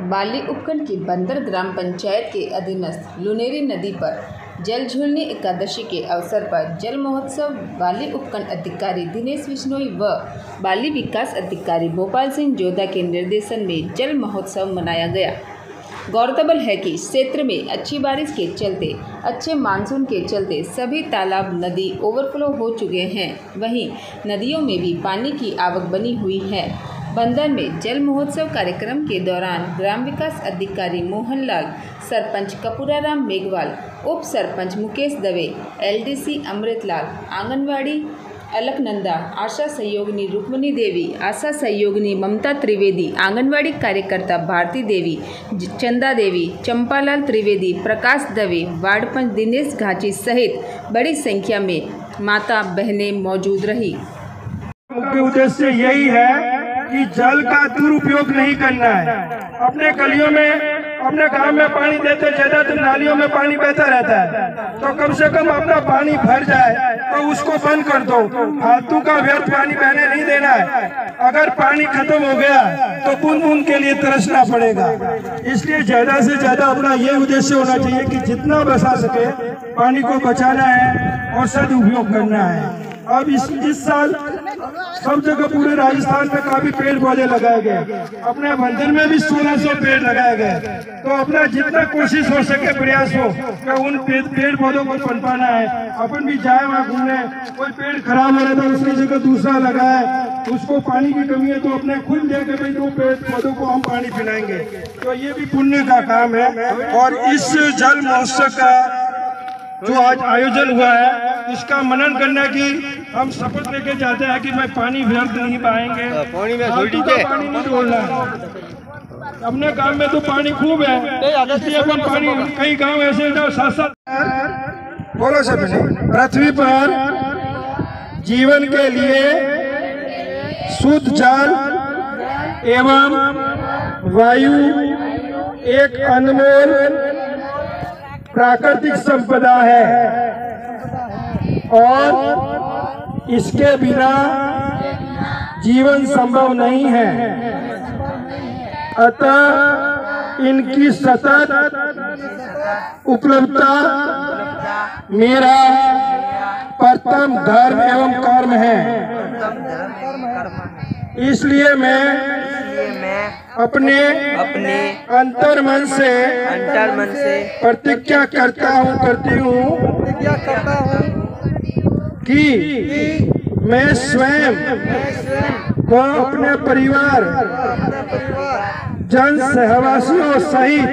बाली उपखंड की बंदर ग्राम पंचायत के अधीनस्थ लुनेरी नदी पर जल झूलने एकादशी के अवसर पर जल महोत्सव बाली उपखंड अधिकारी दिनेश बिश्नोई व बाली विकास अधिकारी भोपाल सिंह जोधा के निर्देशन में जल महोत्सव मनाया गया। गौरतलब है कि क्षेत्र में अच्छी बारिश के चलते, अच्छे मानसून के चलते सभी तालाब, नदी ओवरफ्लो हो चुके हैं। वहीं नदियों में भी पानी की आवक बनी हुई है। बंदर में जल महोत्सव कार्यक्रम के दौरान ग्राम विकास अधिकारी मोहनलाल, सरपंच कपूराराम मेघवाल, उप सरपंच मुकेश दवे, एलडीसी अमृतलाल, आंगनवाड़ी अलकनंदा, आशा सहयोगिनी रुक्मणी देवी, आशा सहयोगिनी ममता त्रिवेदी, आंगनवाड़ी कार्यकर्ता भारती देवी, चंदा देवी, चंपालाल त्रिवेदी, प्रकाश दवे वार्ड पंच दिनेश घाची सहित बड़ी संख्या में माता बहनें मौजूद रही। मुख्य उद्देश्य यही है कि जल का दुरुपयोग नहीं करना है। अपने गलियों में, अपने गाँव में पानी देते ज़्यादा तो नालियों में पानी बहता रहता है। तो कम से कम अपना पानी भर जाए तो उसको बंद कर दो। फालतू का व्यर्थ पानी बहने नहीं देना है। अगर पानी खत्म हो गया तो बूंद बूंद के लिए तरसना पड़ेगा। इसलिए ज़्यादा से ज़्यादा अपना ये उद्देश्य होना चाहिए कि जितना बचा सके, पानी को बचाना है और सदुपयोग करना है। अब इस इस साल सब जगह पूरे राजस्थान में काफ़ी पेड़ पौधे लगाए गए। अपने मंदिर में भी 1600 पेड़ लगाए गए। तो अपना जितना कोशिश हो सके, प्रयास हो कि उन पेड़ पौधों को पनपाना है। अपन भी जाए वहाँ घूमने। कोई पेड़ खराब हो रहा था उसकी जगह दूसरा लगाए उसको पानी की कमी है तो अपने खुद दे के भाई दो पेड़ पौधों को हम पानी पिलाएँगे। तो ये भी पुण्य का काम है। और इस जल महोत्सव का जो आज आयोजन हुआ है, इसका मनन करने की हम शपथ लेके जाते हैं कि मैं पानी व्यर्थ नहीं पाएँगे। पानी में का। पानी नहीं छोड़ना अपने काम में तो पानी खूब है। इसलिए अपन पानी कई गाँव ऐसे हैं जहाँ साथ साथ बोलो सब पृथ्वी पर जीवन के लिए शुद्ध जल एवं वायु एक अनमोल प्राकृतिक संपदा है। और इसके बिना जीवन संभव नहीं है। अतः इनकी सतत उपलब्धता मेरा प्रथम धर्म एवं कर्म है। इसलिए मैं अपने अपने अंतर मन से अंतर मन से प्रतिज्ञा करता हूँ करती हूँ। प्रतिज्ञा करता हूँ। कि मैं स्वयं को अपने परिवार, जन सहवासियों सहित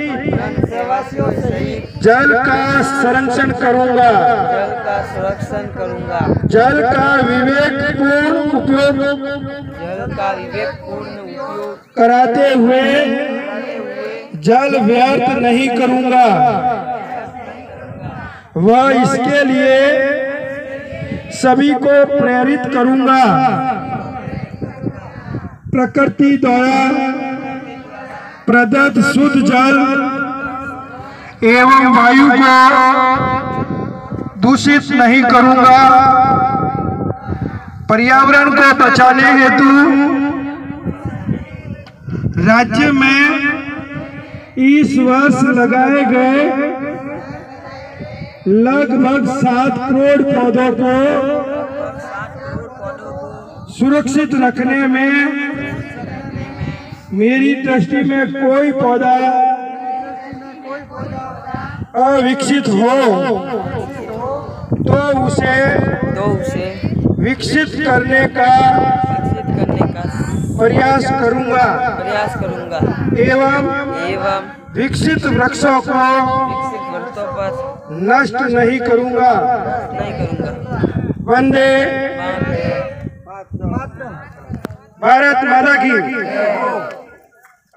जल का संरक्षण करूँगा। जल का संरक्षण करूँगा जल का विवेकपूर्ण उपयोग जल का विवेकपूर्ण उपयोग कराते हुए जल व्यर्थ नहीं करूँगा। वह इसके लिए सभी को प्रेरित करूँगा। प्रकृति द्वारा प्रदत्त शुद्ध जल एवं वायु को दूषित नहीं करूँगा। पर्यावरण को बचाने हेतु राज्य में इस वर्ष लगाए गए लगभग सात करोड़ पौधों को सुरक्षित रखने में मेरी दृष्टि में कोई पौधा अविकसित हो तो उसे तो उसे विकसित करने का विकसित करने का प्रयास करूँगा। प्रयास करूँगा। एवं एवं विकसित वृक्षों को विकसित वृक्षों पर नष्ट नहीं करूँगा। वंदे भारत माता की।